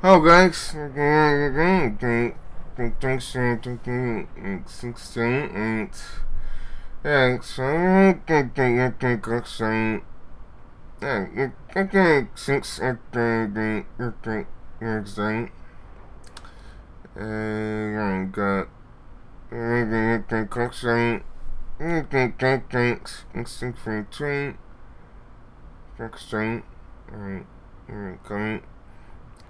Oh, got for train, construction, and coming. I can say the train and the train I can I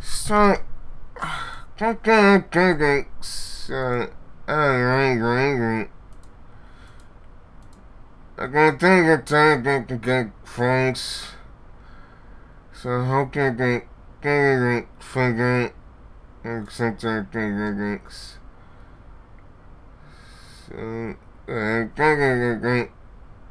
so, so, I'm gonna take a time to get friends. So I hope you get figure I think it's so uh get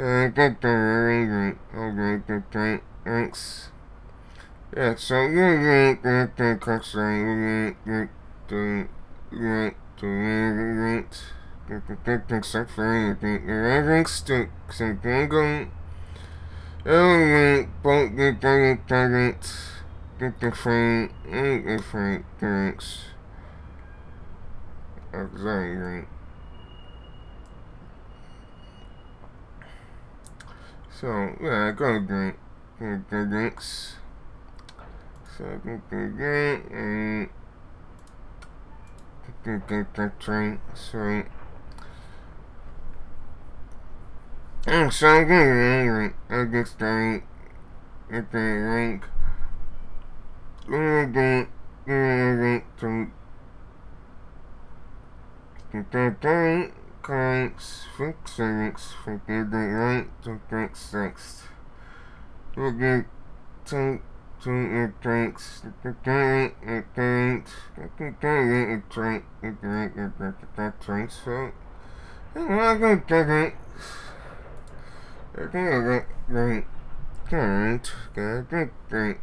something, something, electricals, that time, that, that thinks, all of the thing, the thing, constantly. Uh, thanks, that, that, that, that the links, that the links, that the links, that, that, that, the elements, the thing, the thing, the link, right. So, yeah, links. Uh, good very great. Okay, good, great. Thanks. Yeah, so you're great, good, good, constantly, you're great, good, great, great, great, good, good, good, good, stuff for you, good, you're great, stick, so going, oh, both good, good, good, good, different, different, thanks. Exactly. So, yeah, go drink. Go, drinks. So, go, drink and. So, I'm so I'm getting angry. I just don't get the link. I'm going to to get that drink currents, fixings, forget the right got the drink,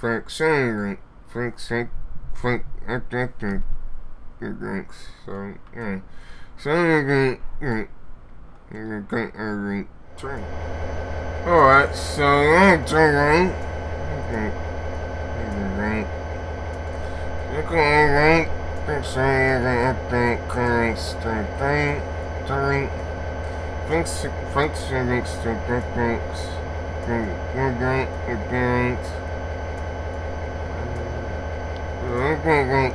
fixing, fixing, fix, I got the drinks, so, yeah. I'm gonna I'm gonna drink. Alright, so I'm drinking. Okay. Drink. Look drink. So you're gonna update current thing. Drink. Thanks to thanks to thanks to good drinks. Good drink,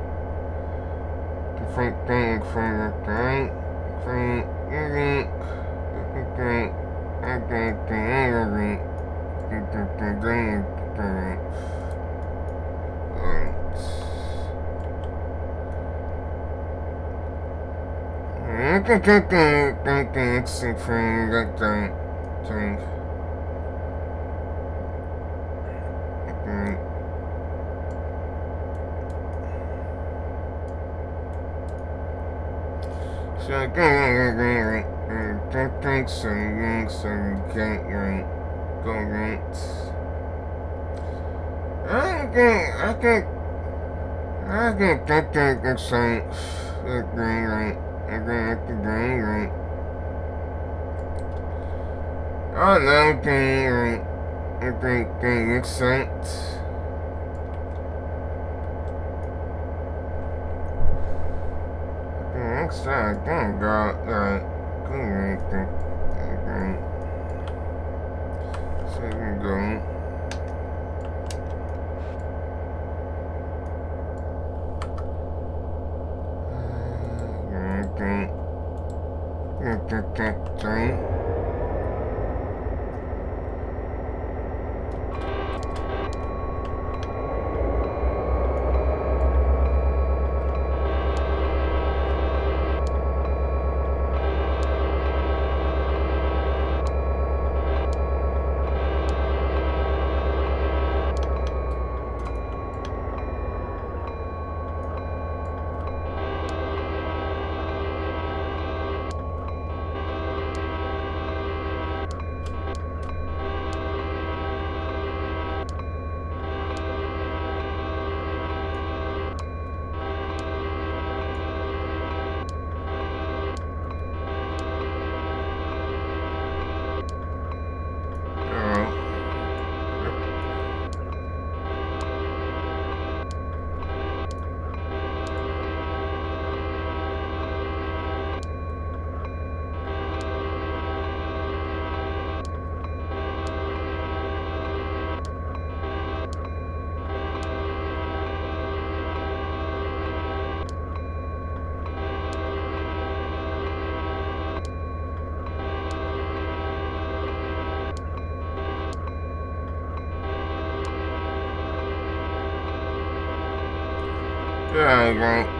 the thing. Different thing from the tank. Thing. Alright. So I go right, that takes some room, so you can't right, go right. I think, I think, I think, I saying, the green light, I the green light. Oh no, green light, I think, I think it's sense. Next I think, God, green light, green. So we can go. Yeah, you go.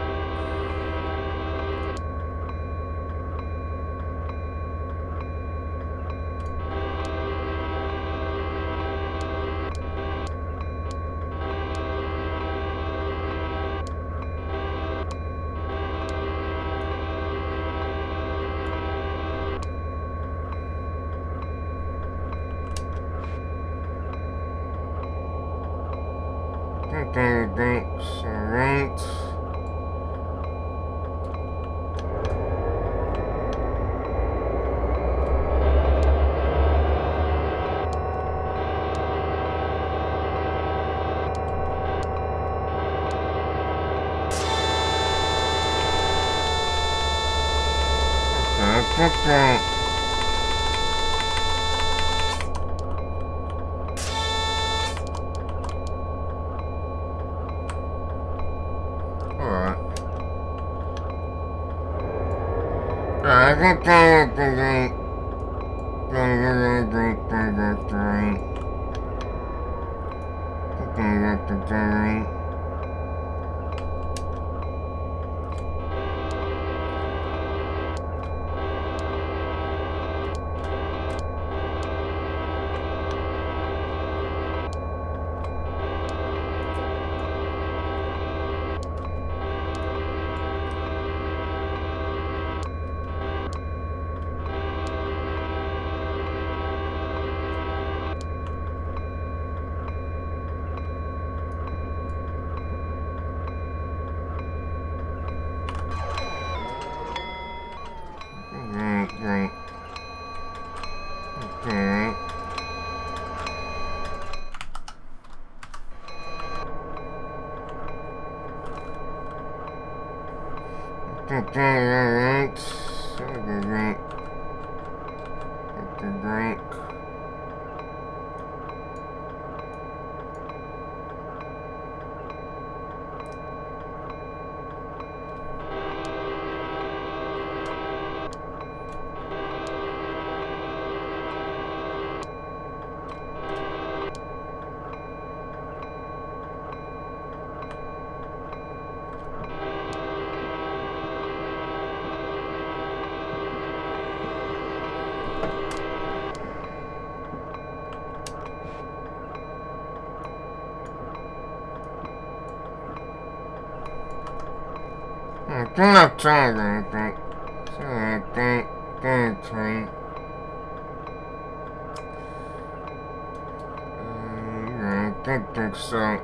I don't think so.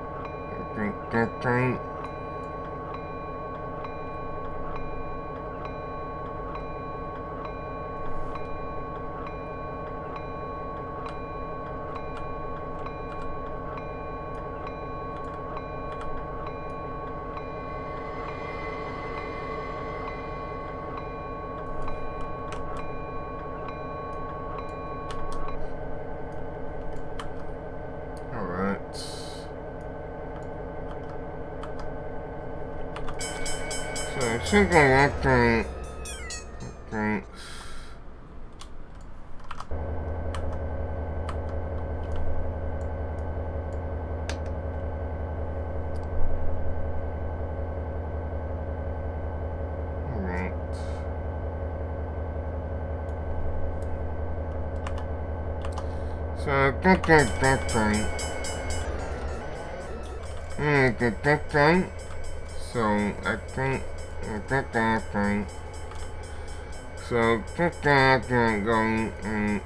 Drink that drink. think I think thing. Mm, that. So I think So that that thing going and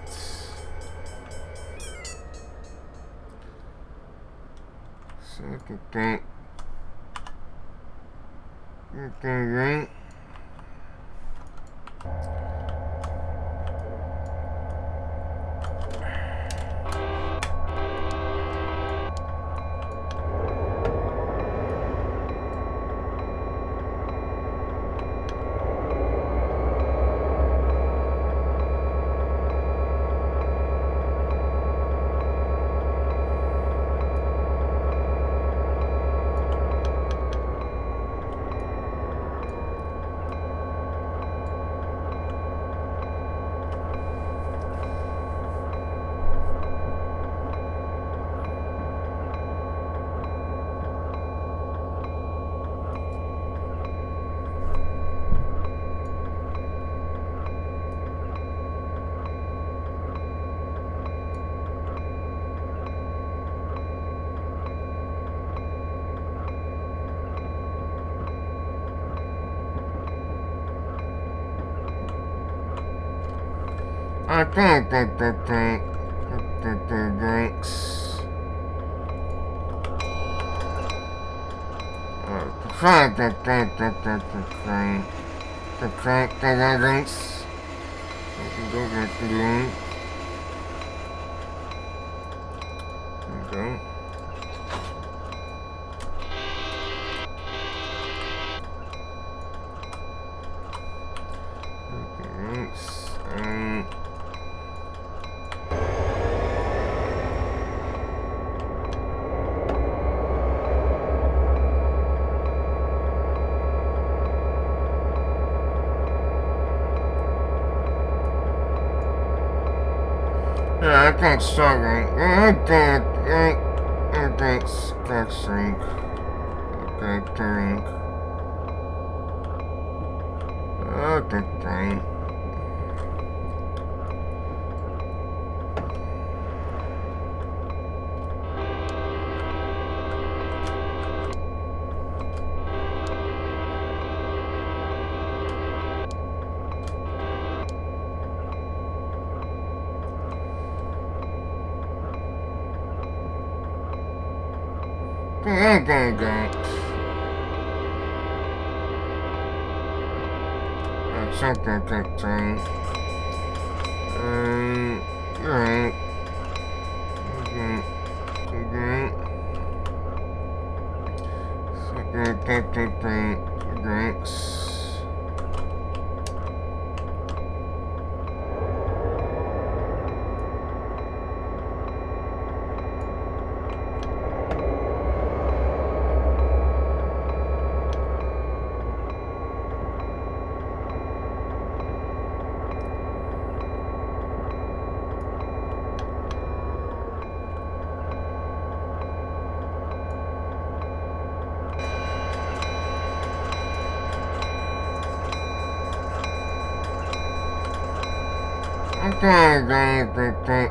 so the drink, the, fact that the fact Okay. think struggling. I think, I, I think structuring. I think, I think, Gang, Okay, drink,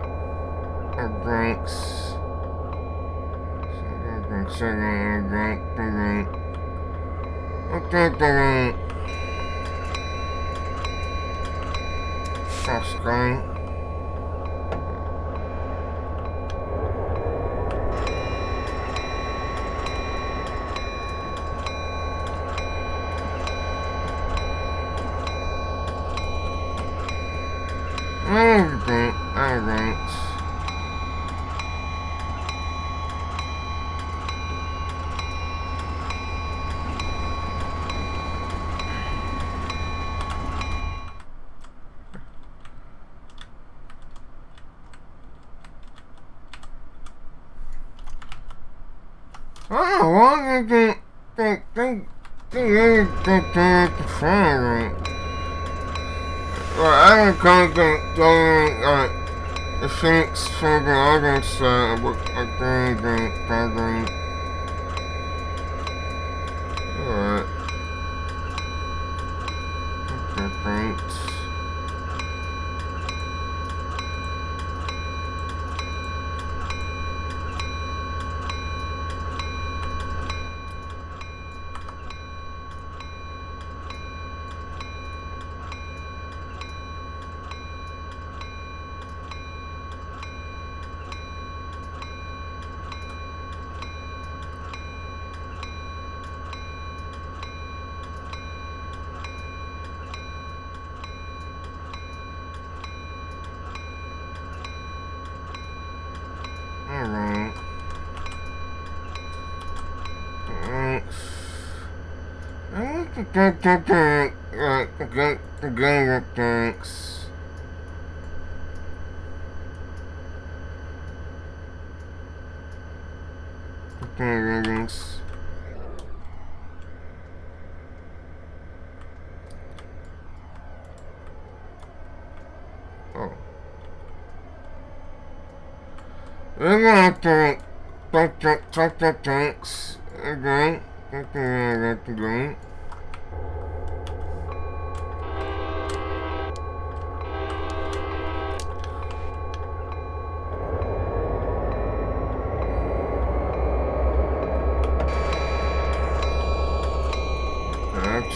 Yes, uh, Thanks. Thanks. Oh. We're gonna have to take the tanks again. Okay, I got to do it.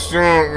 strong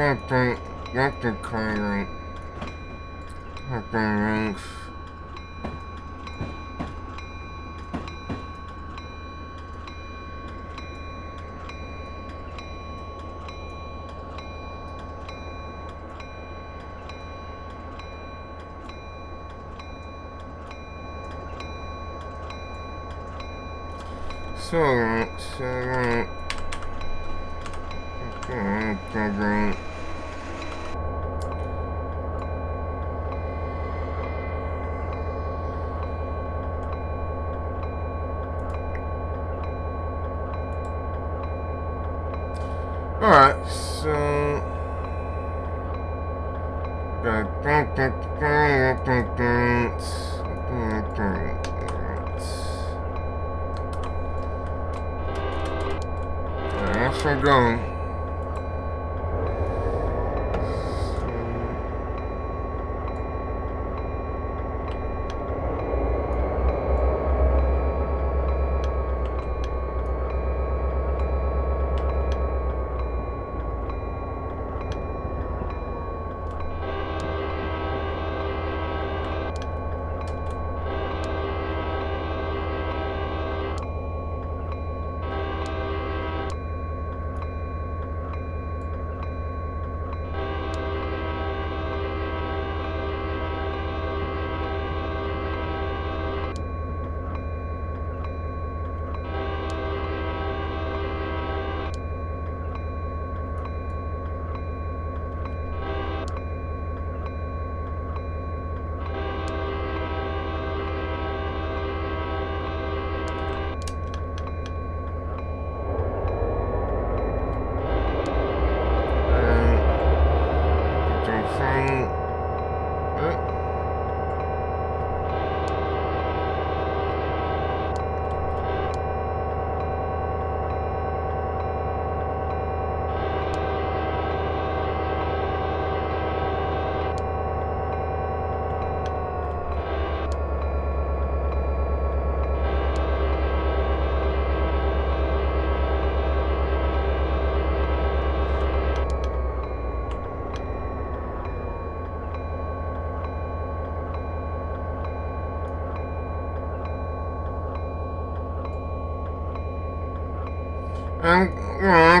that's date, that's the 28th. That's the ranks.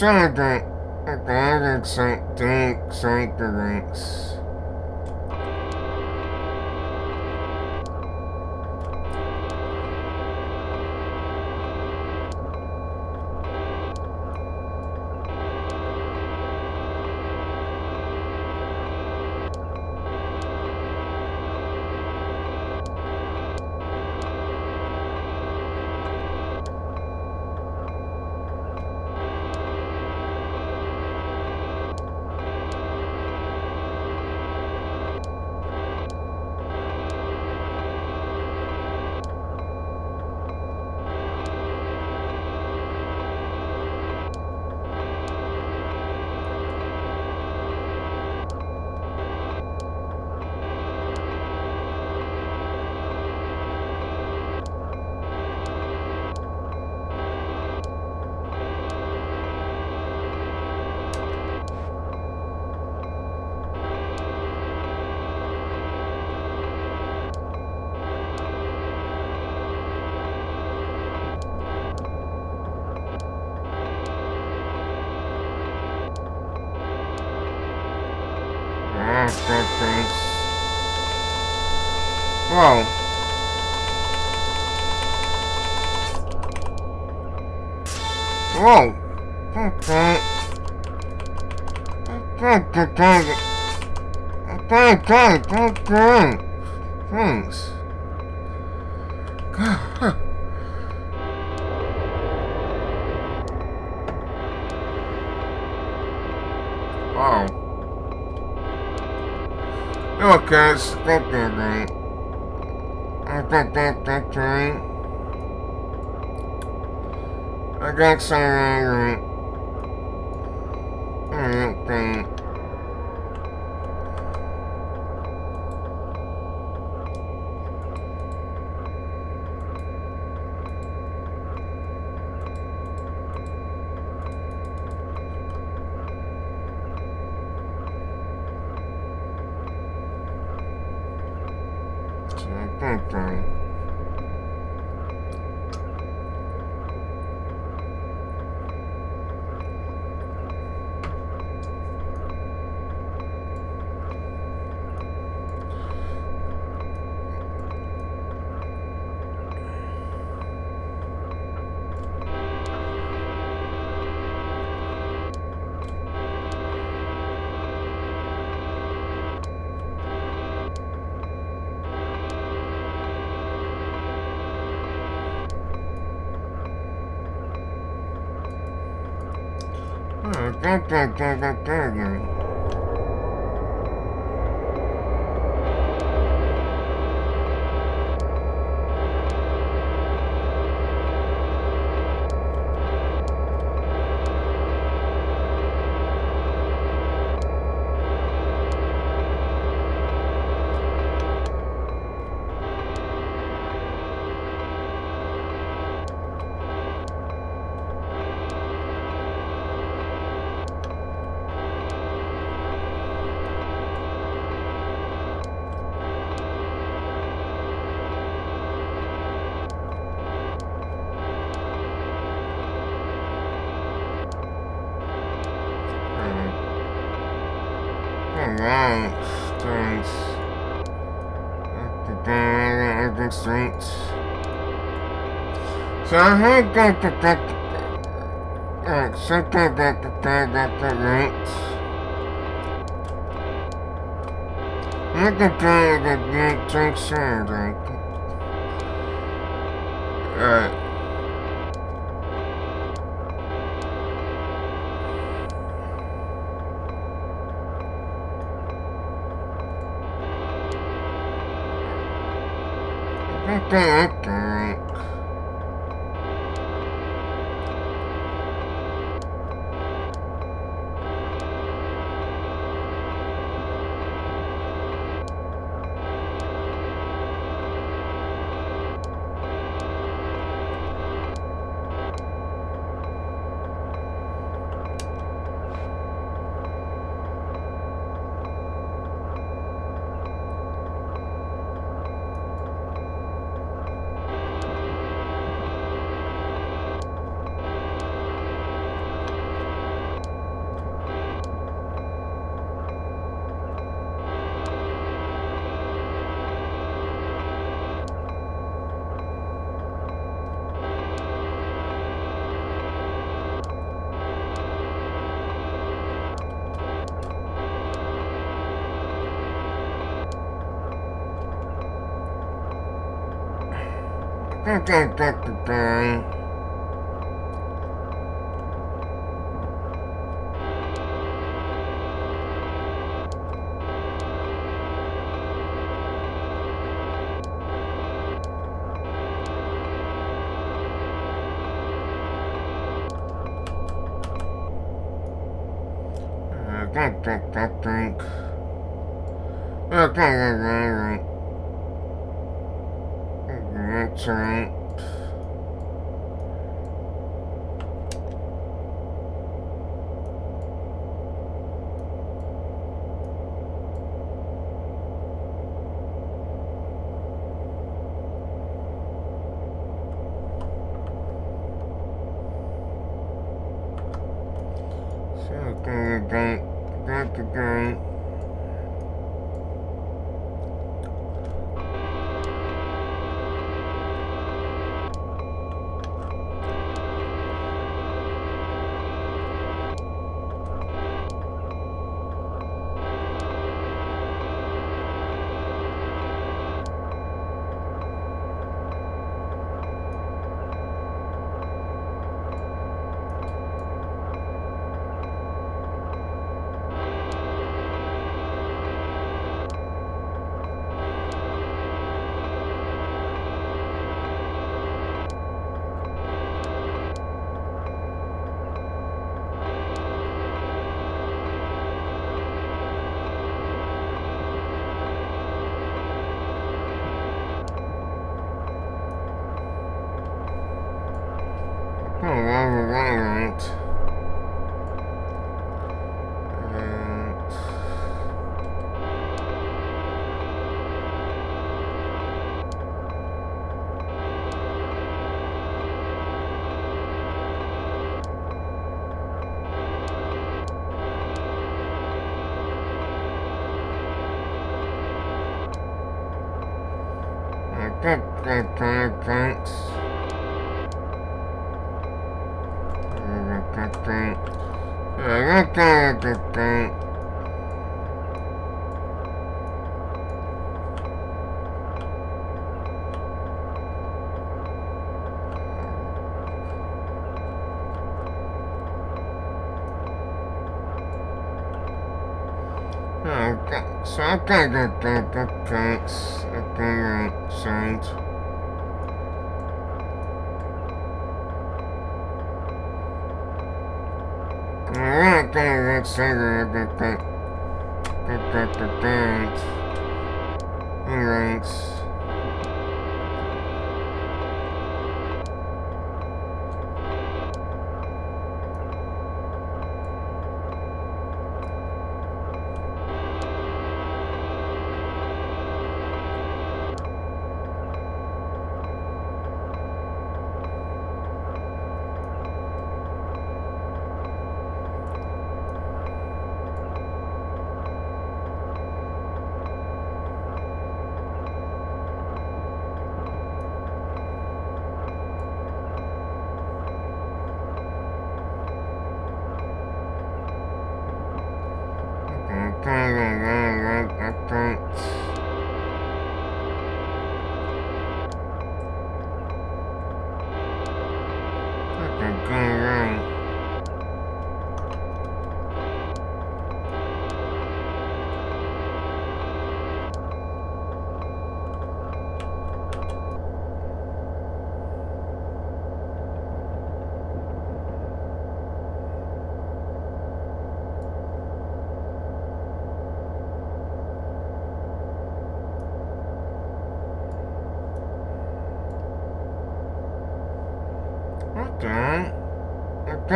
can I celebrate. Okay, I can Thanks. Wow. Okay, it's okay, I got that, that right. I got some right. Okay. Okay. Oh, Alright, thanks. So I heard that the that uh, something that the tag that the right. Look at the that you drink soda. like. Alright. Drink, drink, drink, drink. Okay, okay, okay, thanks. Okay, so okay, okay, okay, thanks. Okay, right, signed. Okay.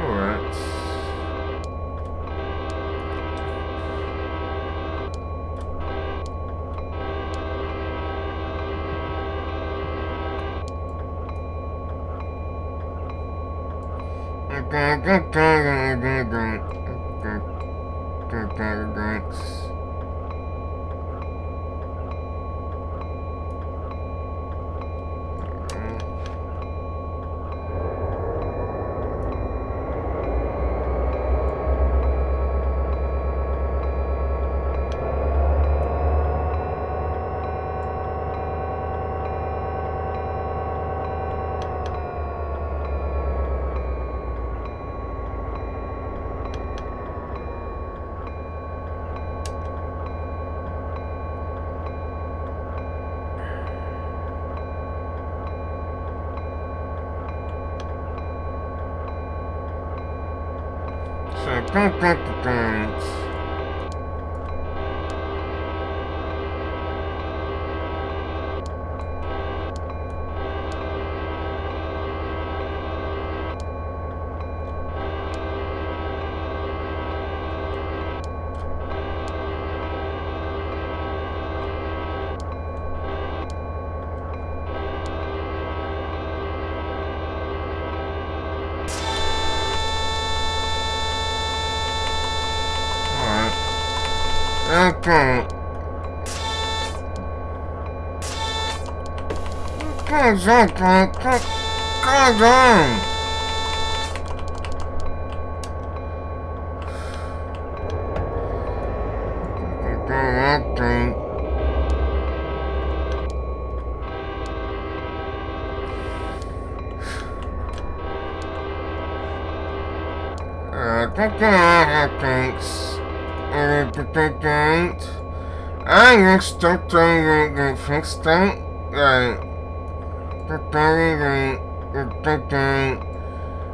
Alright. Guys, okay. Guys, on. Okay. Uh, thanks. Uh, thanks. I next don't try to fix that. Right.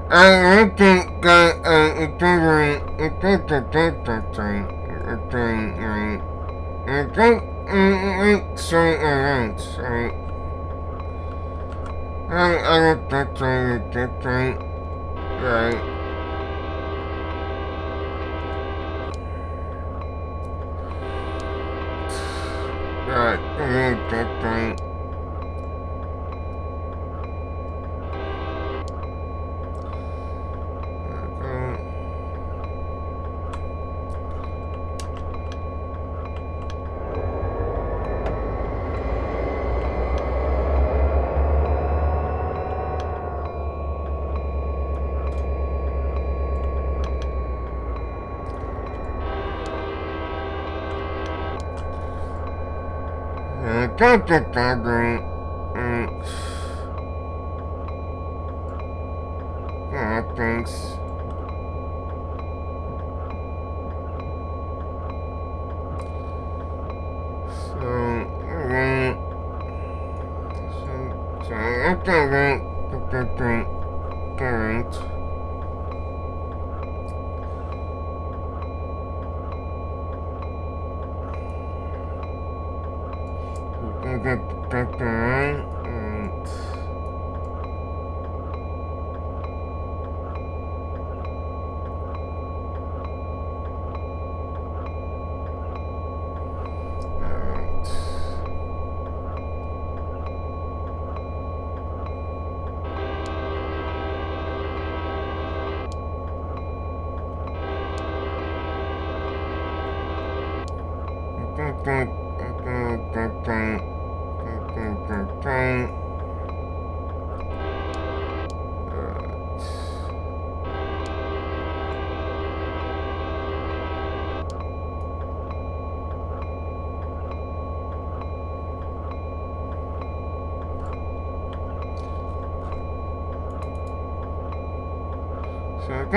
I don't think that uh, it doesn't. It doesn't. It doesn't. It doesn't. It doesn't. So alright. So. I I don't think that. That right. Right. Right, mm, that right. Okay. Uh, don't get that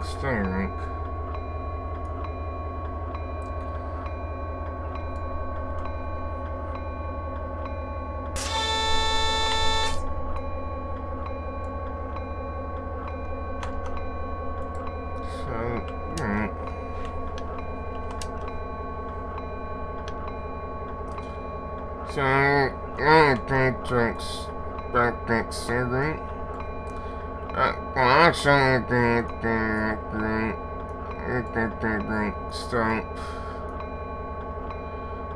guess. Okay,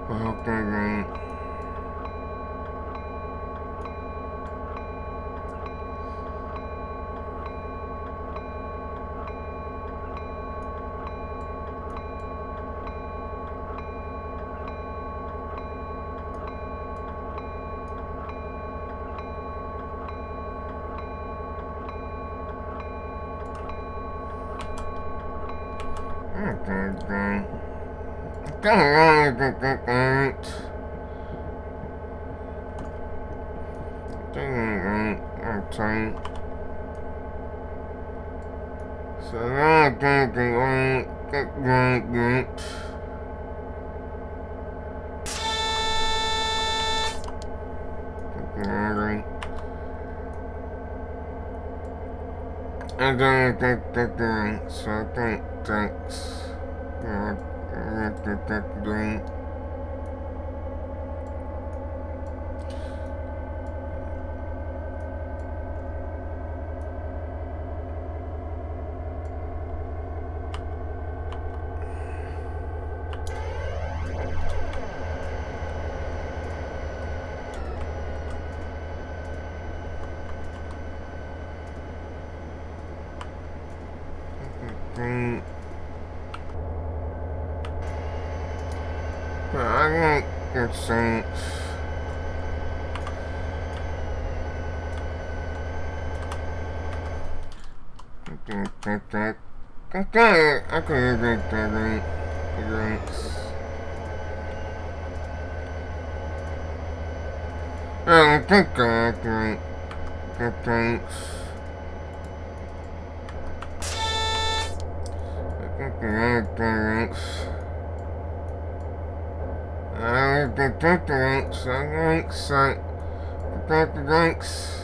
well, actually, the, the, the, the, the, the, stop. I hope they're right. time. So I I think so you know, I think that's doing Green. But I won't get Saints. Okay, that, that. Okay, I can that right. Thanks. I think I can right. Thanks. Thanks. I think thanks. Thanks. Thanks. Thanks.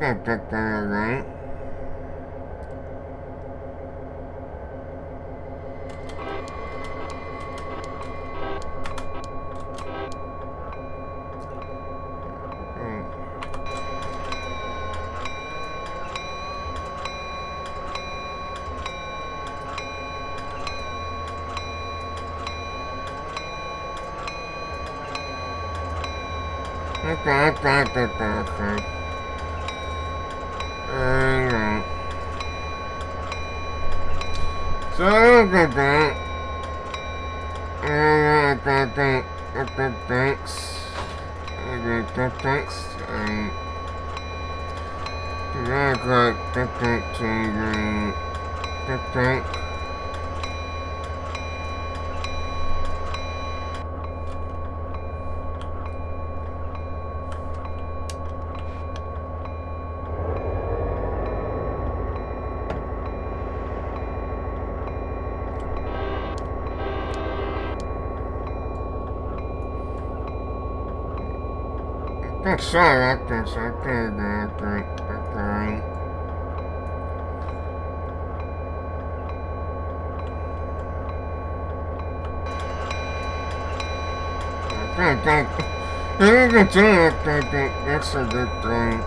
I got that right. Okay, okay. think so, I think so. I I think I think that's a good thing.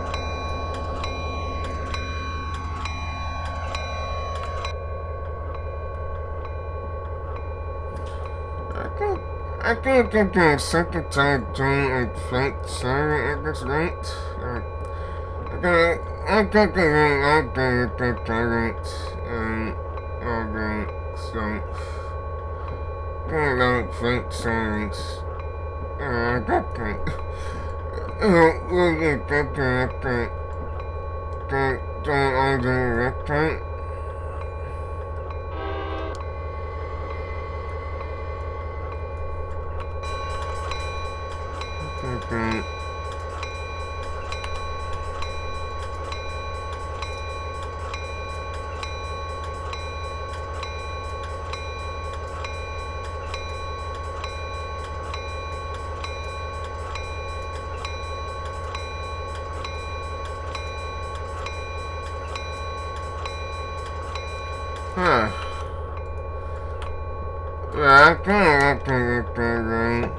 I think I think I can second time doing a fight sorry at this rate. I think I can I think I think I right. Um okay, so don't fight songs. Uh, thing. Uh, we'll get that that that that that all the that thing. Okay. Huh. Yeah, I think I can get that right.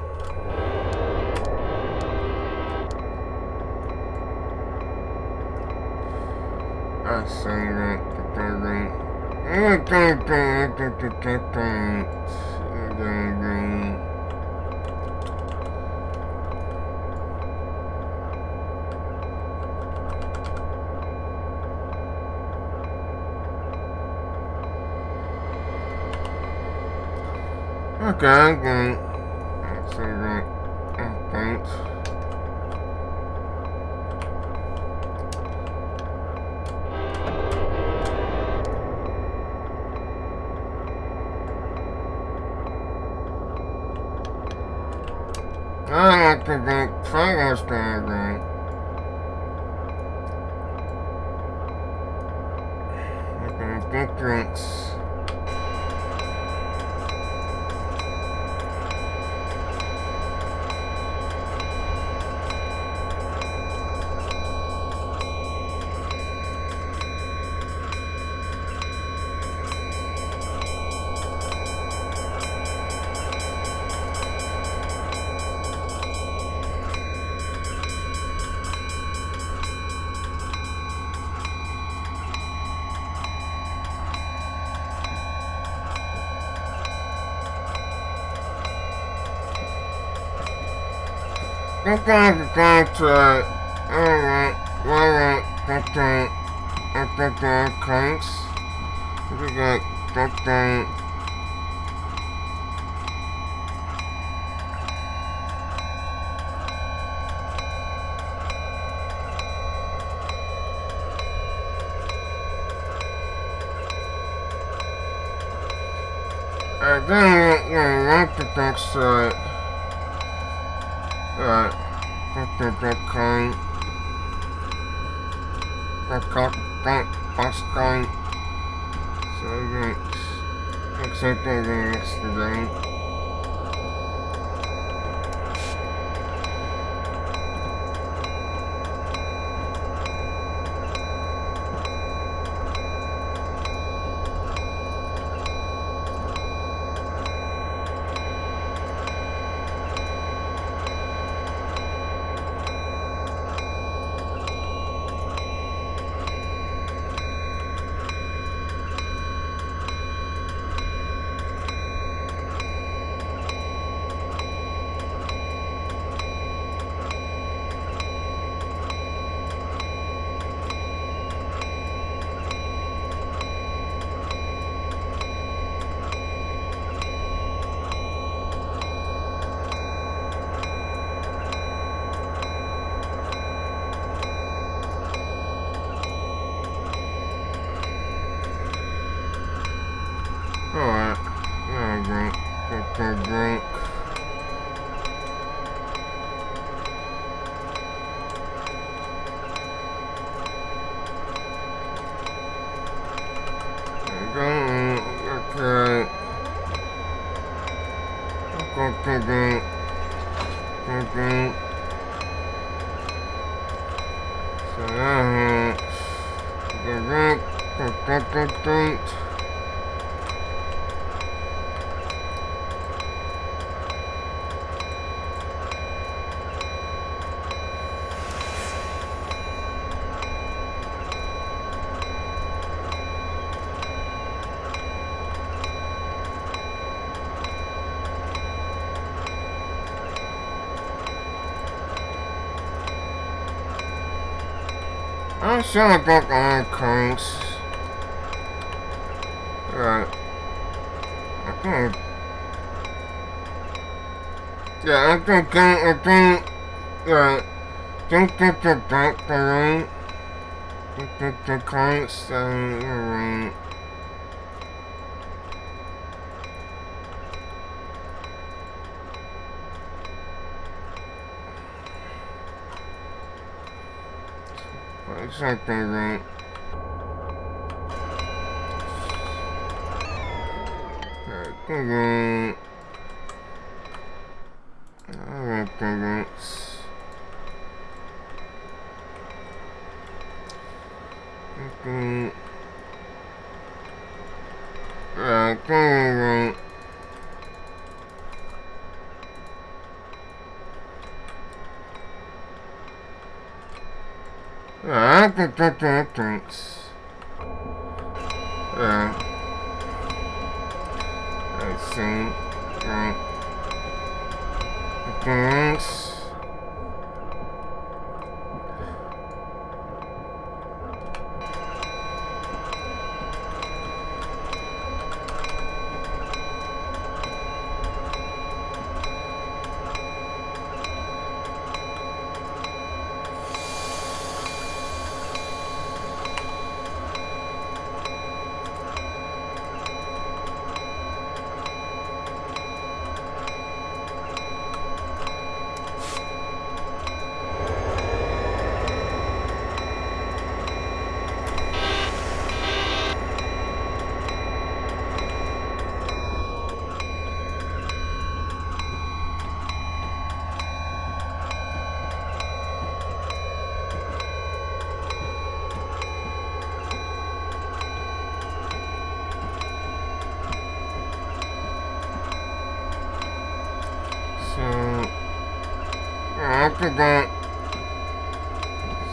I say that the third I think that the third Okay, okay. Let's see that. Oh, thanks. I like to get fire diagram. Okay, get drinks. Down to contract. Alright, alright, get down. Get down, thanks. We got get down. I didn't want to like the backside. Cock, bank, Bascoin. So, thanks. Thanks for taking us. Son of a on cunts. Alright. I'm Yeah, I'm to get I think yeah. Don't get the back balloon. Don't get the cunts, um, alright. something like... Okay, thanks. Yeah. I see. Alright. Thanks. After that,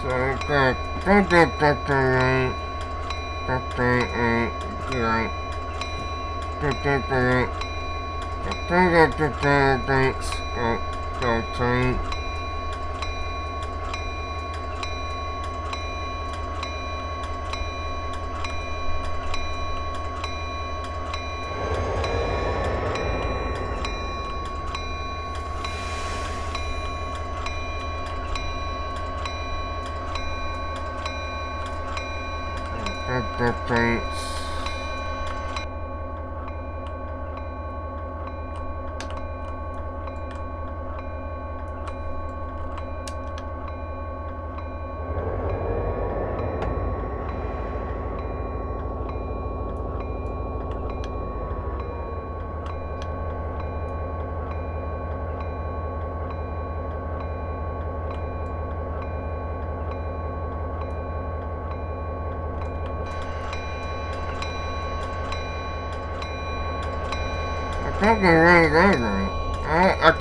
so I got that that that that that that that that that that that that that thanks that that time. think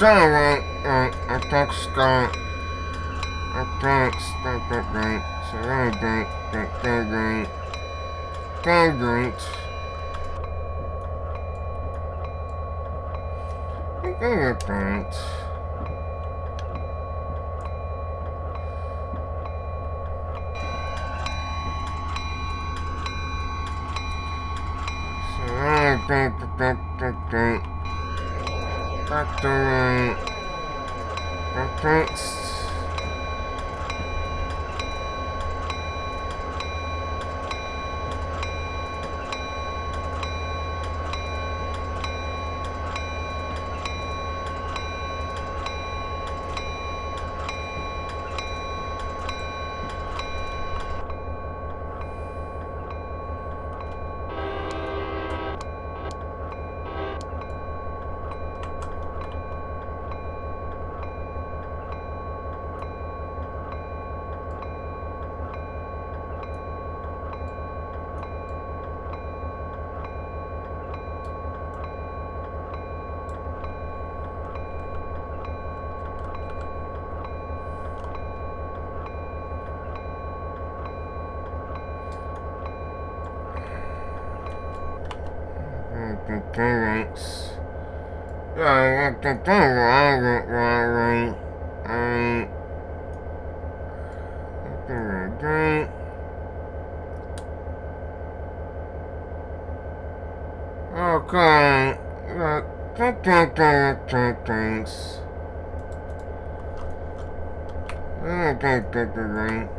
I, I tell you what, uh, I think Scott, I think Scott got great, so I think that they're great, they're great. I think they're great. So I think that they're great. Factory. Thanks. Thanks. Yeah, I got the thing right, right, right. Okay. Okay. Thanks. Okay, Okay, then. Okay, take the.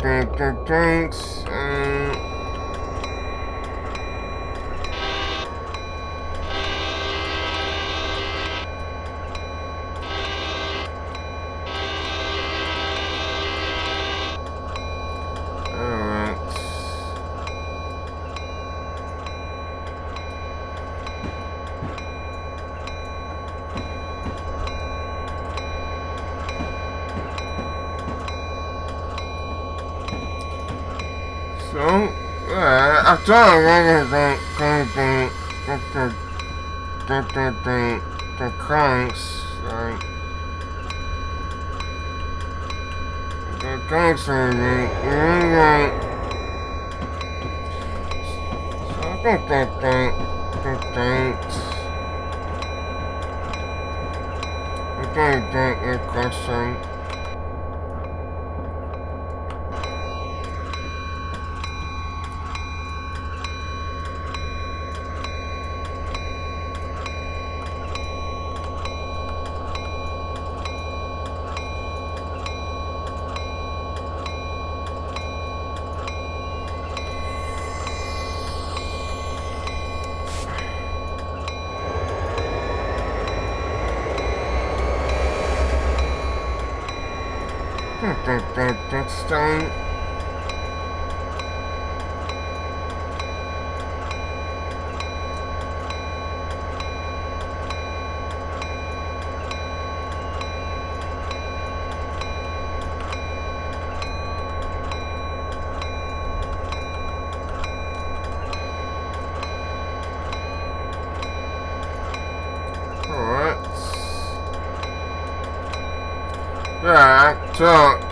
Thanks. So, thanks. Um, Alright. So, going to the, the, the, the cranks, like, the cranks are the, the, so I think that, that, that, that, I think that, that question. That, that, that, that's done. Alright. Yeah, I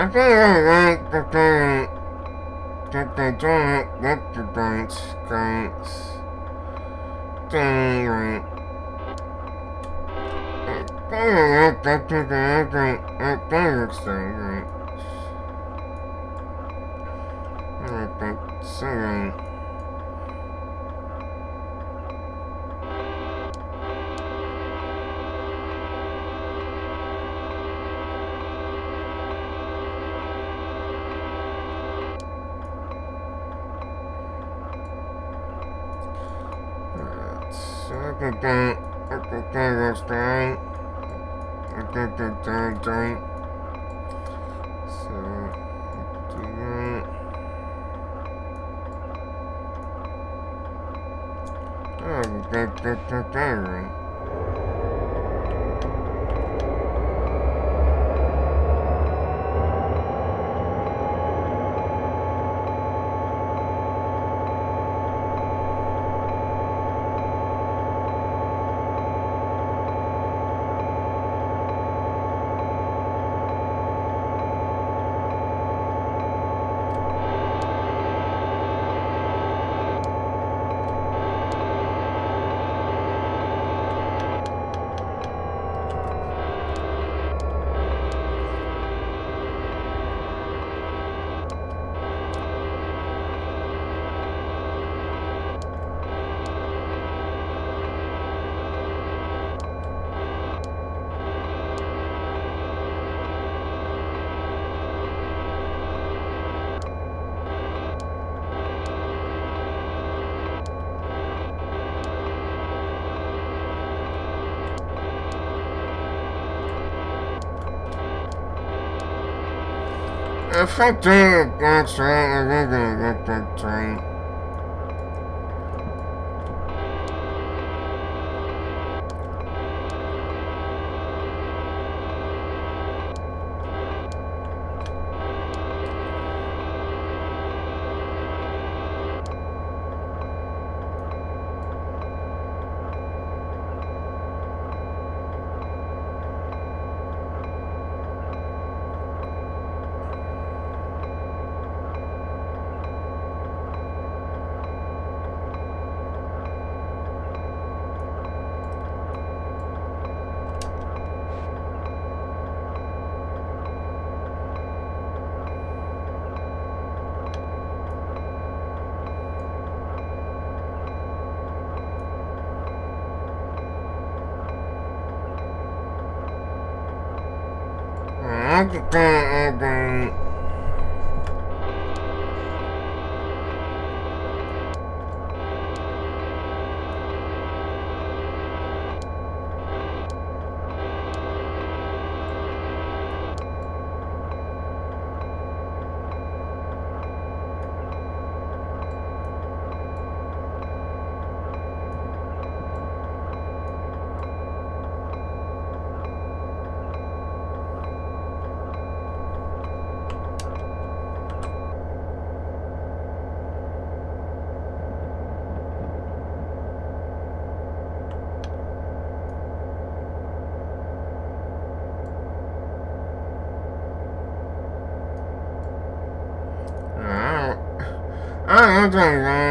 I like the thing that they don't get the dance guys. Thing right. I don't like that to the other that looks like right. I like that so right. If I do it, that's right, I'm gonna get that train. I I don't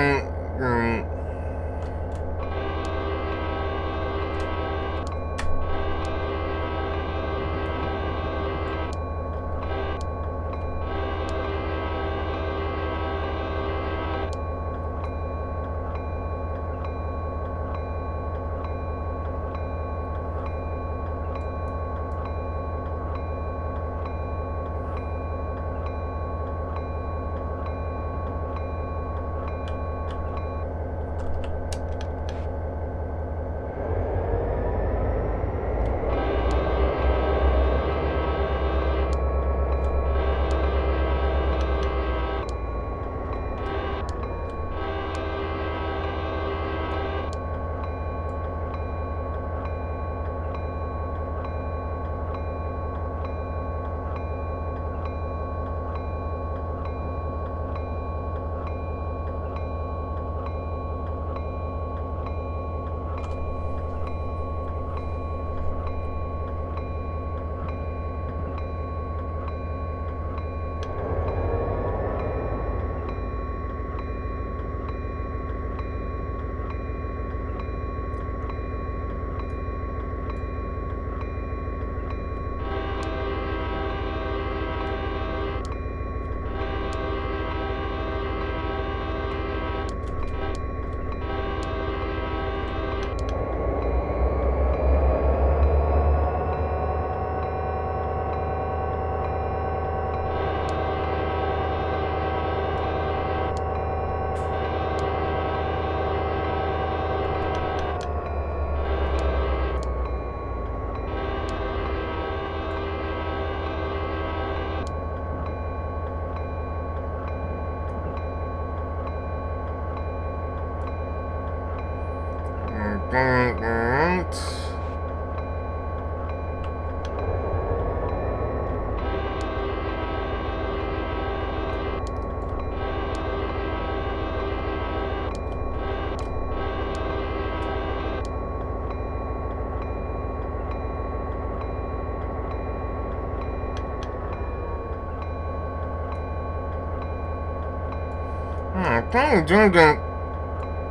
I'm doing good.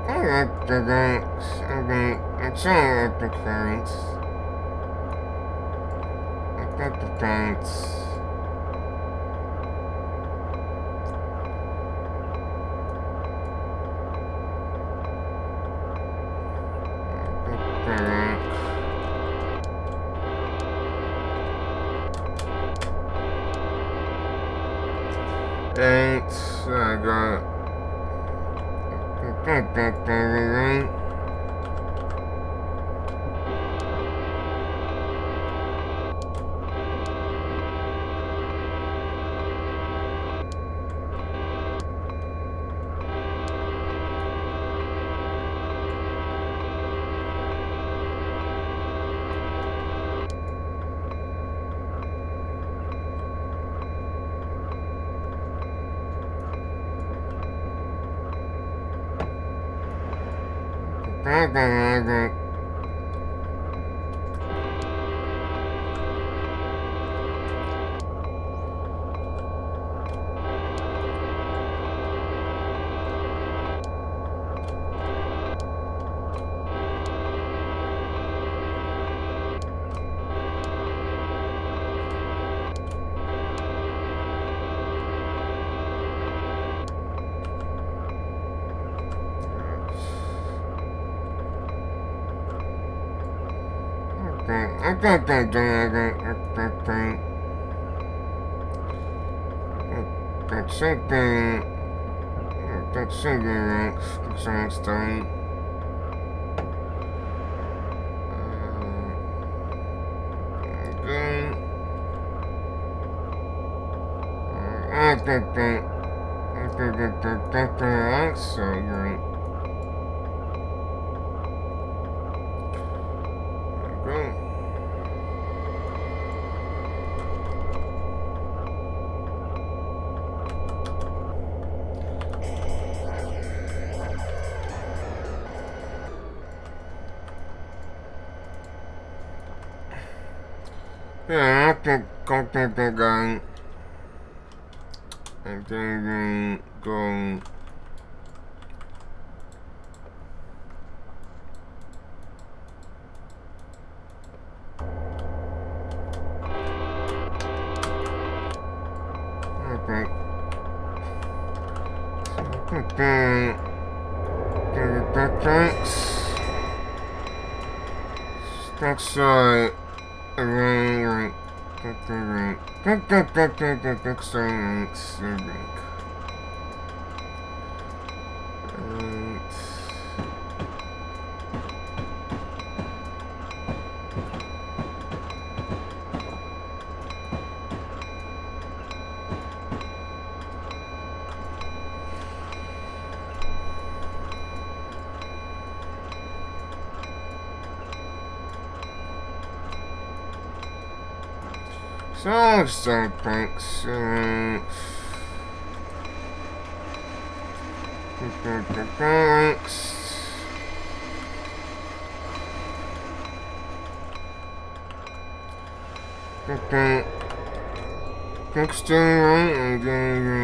I'm going I'm trying to parents. I got the parents. Thanks, I got got that dog. That thing. That something. That something else. That sandstone. Okay. I think that. I think that. That. That. That's so great. Can contact that guy. And then go Okay. Okay. Thanks. Thanks, uh, Excellent. So, so thanks. Uh, thanks. Okay. Thanks uh,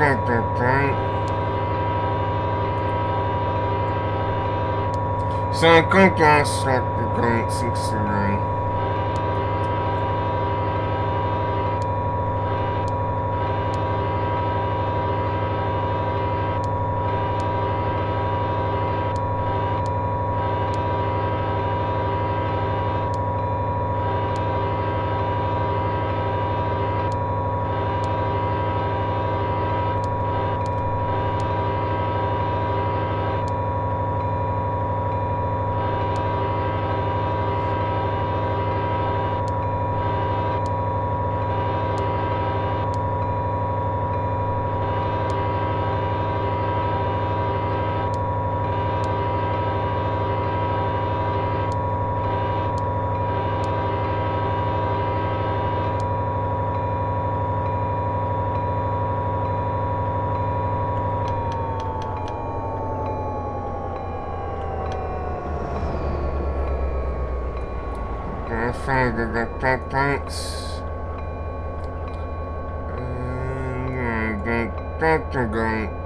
50 like 69. thanks. And, uh, thanks. Dun, dun, dun, dun.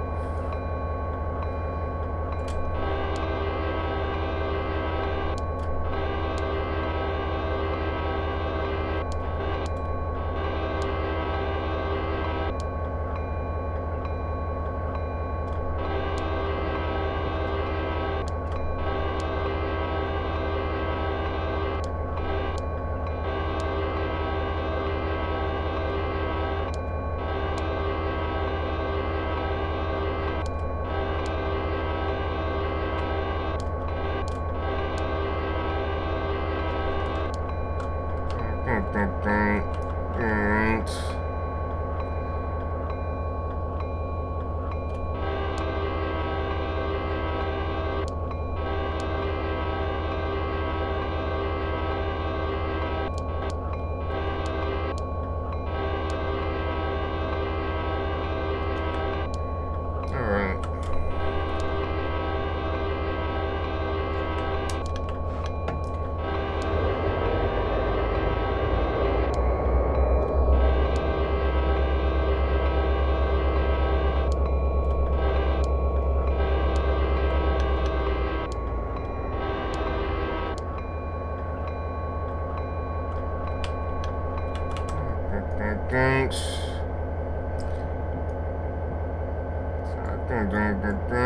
Dun, dun, dun.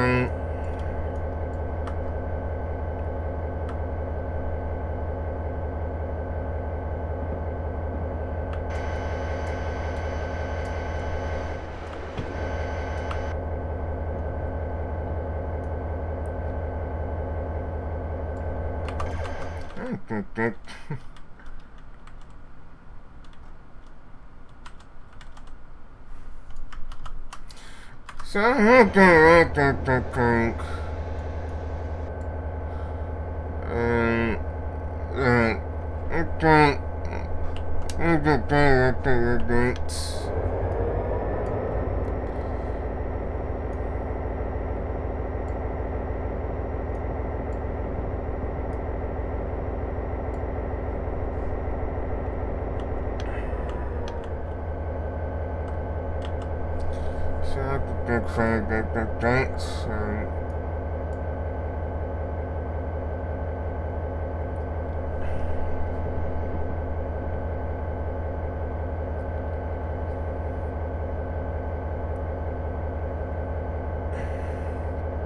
So I have to tank. And that I think I just that the dates. say that the and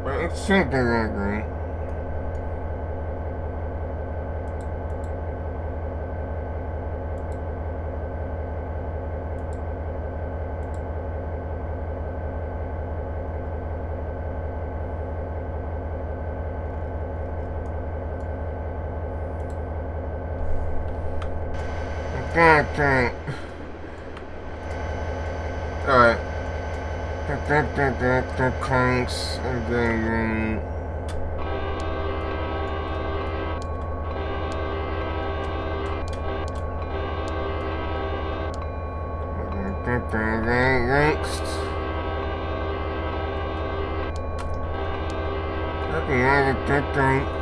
but it should be that Okay. Alright. The, conks and then... Um, next. Okay, I get that That's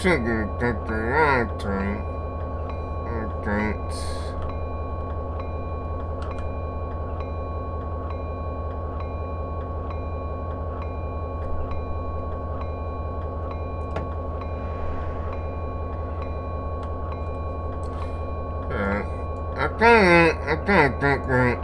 sugar that are doing. Thanks. I think I think that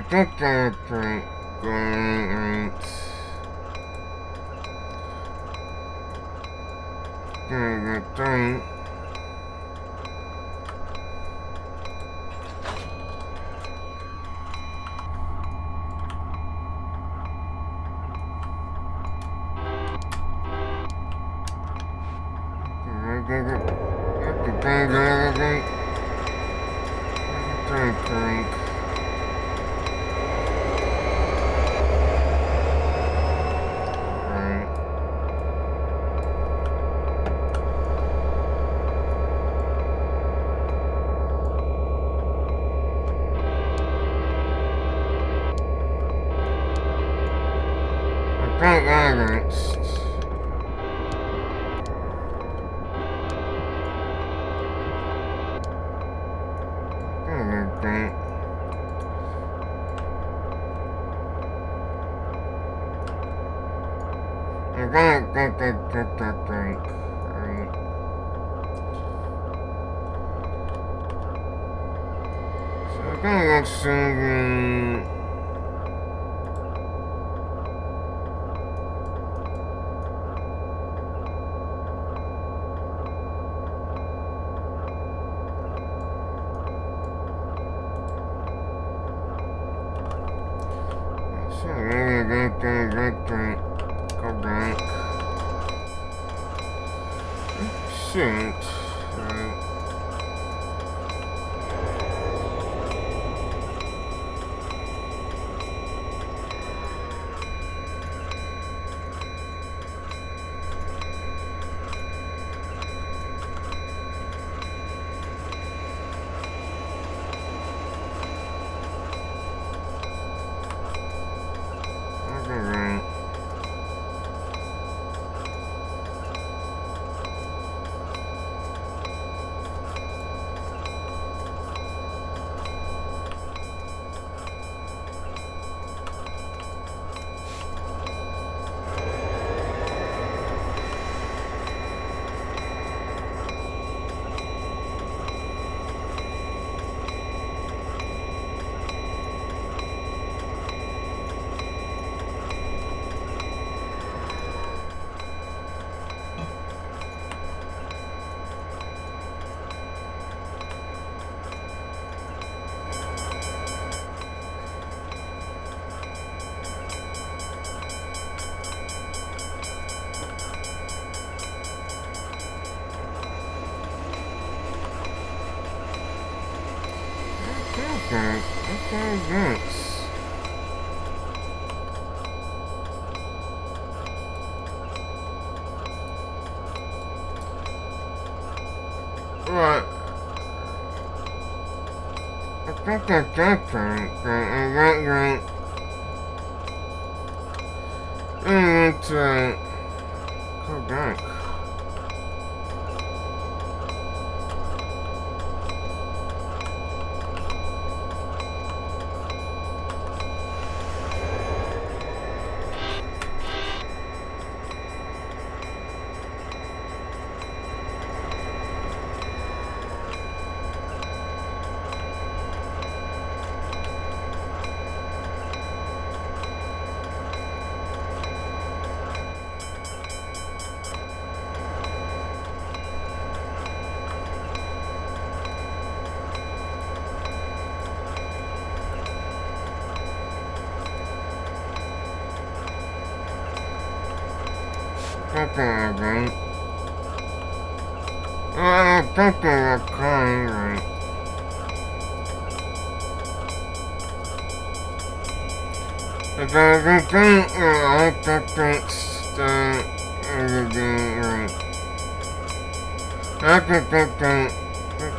Da, da, da. Thanks. Right. I think. I got drink. And it's, uh, go drink. Okay, I don't think they were crying, right? If I can think, I think that's the everything, right? I think get that. There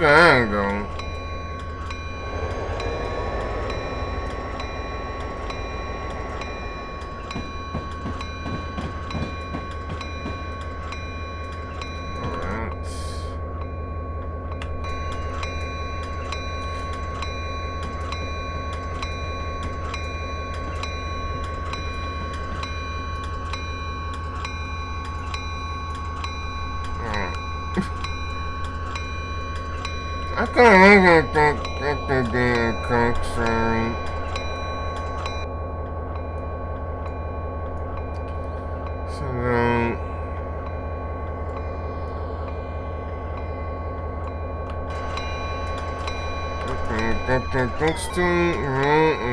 you go. Alright. Alright. I can't even think that the damn concern. So um Okay, that the Duxton Mountains.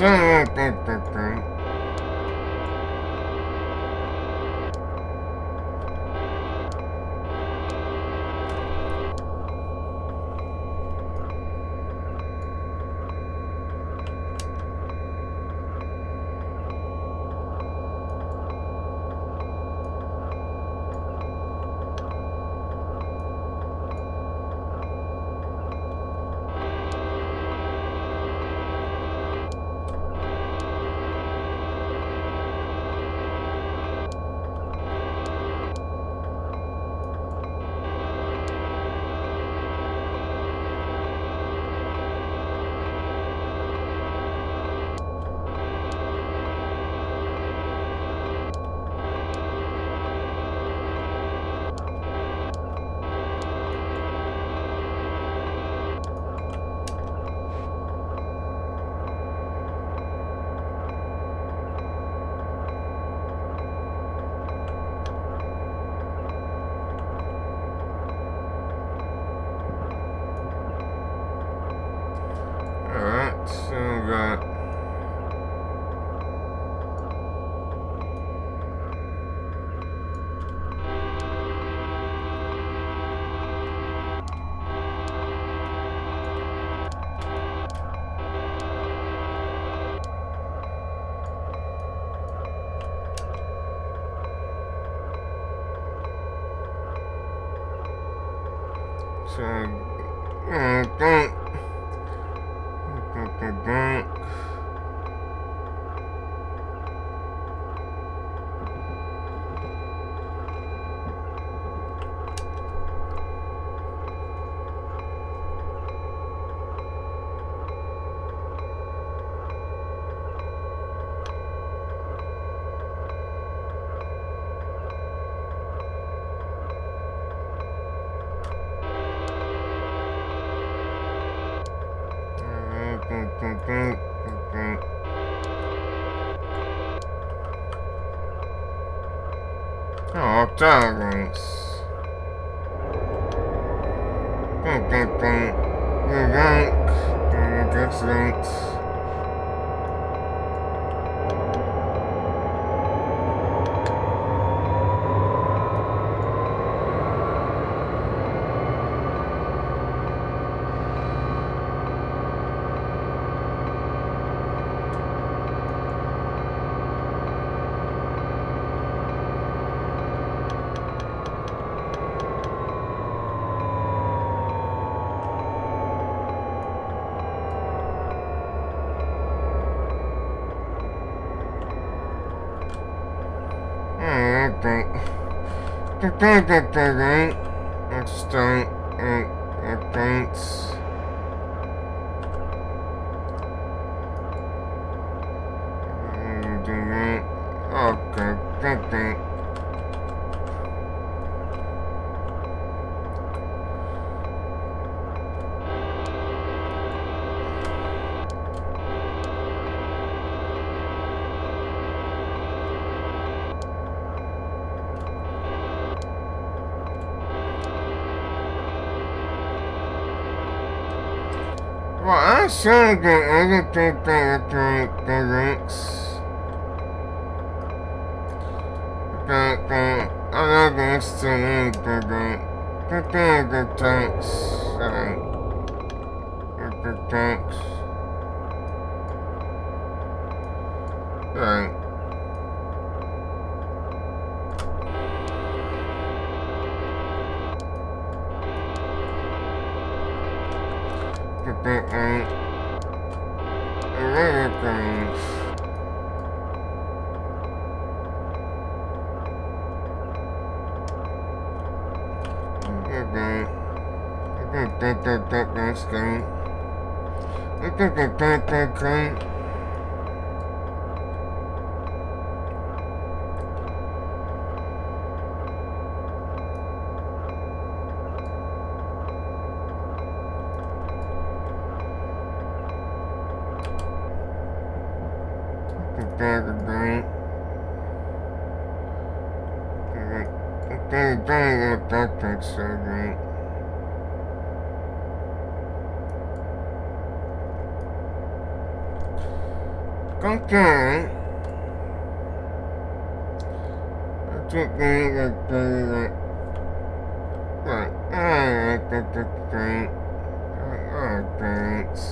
Uh, don't, don't, don't, Oh, dragons. Dun, dun, dun. Dun, dun. Excellent. Just don't. I, I don't. Okay, that thing. Well, I should get anything that links. The, me, the. Right. that ain't other things. Okay. That that that that that's great. That that that that that great. dagger green. Dang, dang, look, that thing's so great. Okay. I think that Right. Alright, that, that, that, Alright, thanks.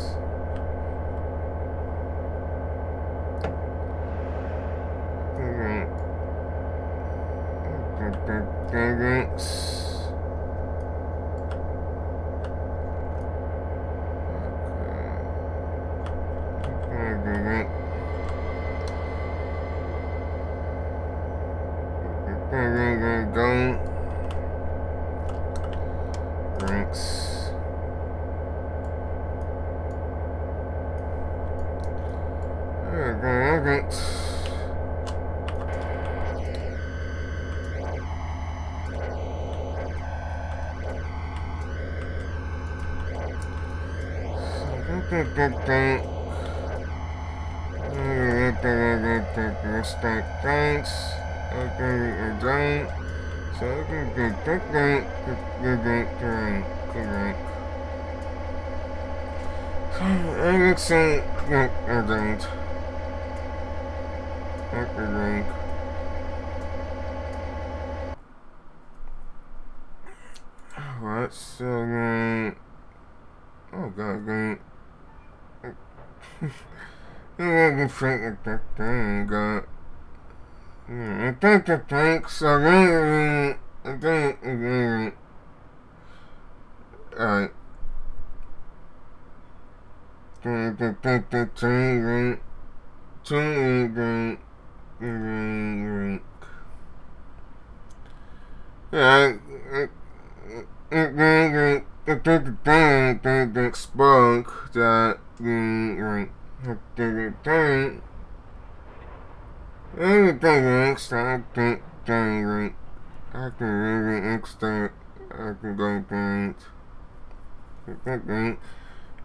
Alright. That, that, that drink, get that drink, drink. I can say that I. That a drink. Alright, so then. Oh god, great. I can think that thing got. I think the tanks are really, I think, really, alright. The, the, the, the train, right? Train, right? Right, right. Yeah, the, the, the, thing that, that spoke that, the, the thing, Everything I can really extra, I can go things.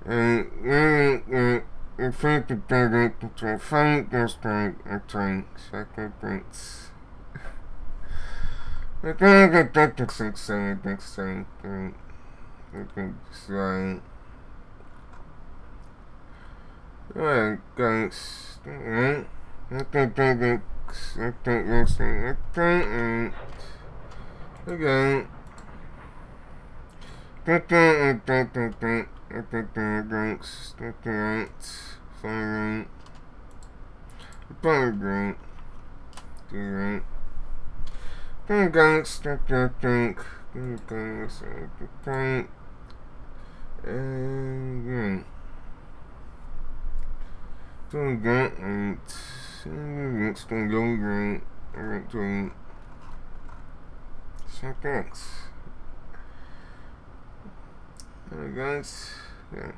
And in fact, the find this thing, I think, second things. I think I get that to six, seven, next thing, I think, right. Alright, guys, alright. I think that I think this thing. I think again. I think I think I think I think the drinks. I think right. Probably great. Do right. Think drinks. I think think. Think drinks. I think. And yeah. So that and it's gonna go green. Alright, green. So thanks. Alright guys. Yeah.